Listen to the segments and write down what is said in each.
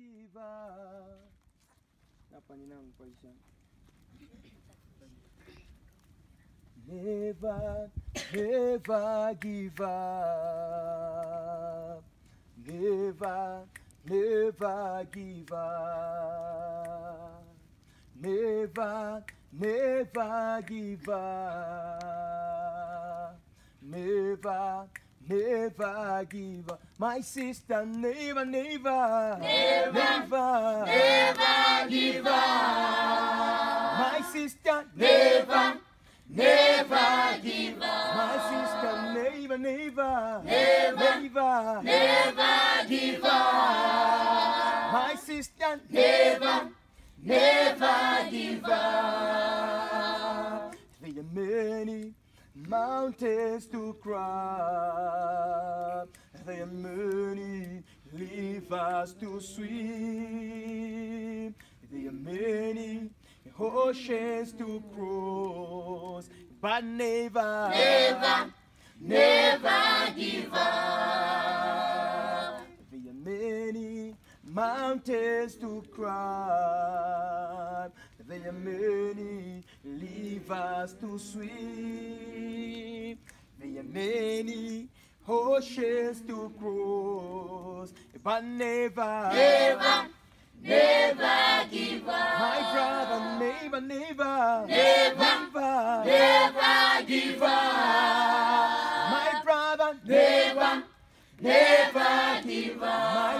give up. Never, never give up. Never, never give up. Never, never give up. Never, never give up. My sister, never, never, never, never, give up. My sister, Never, never give up. My sister, never, never, Never, never, Never give up. My sister, Never, never give up. There are many mountains to climb. Are many rivers to swim. Are many oceans to cross. But never, Never, never give up. Mountains to climb. There are many rivers to swim. There are many oceans to cross. But never, Never, never give up. my brother, never, never, Never, never give up. my brother, Never, never give up.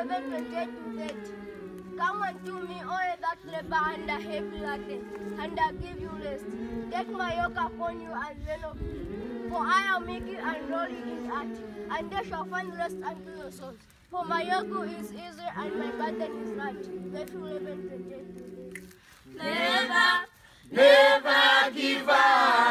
7:28. Come unto me, all that labor and are heavy laden, and I give you rest. Take my yoke upon you and learn of me. For I am meek and lowly in heart, and they shall find rest unto your souls. For my yoke is easy and my burden is light. Matthew 11:28. Never, never give up.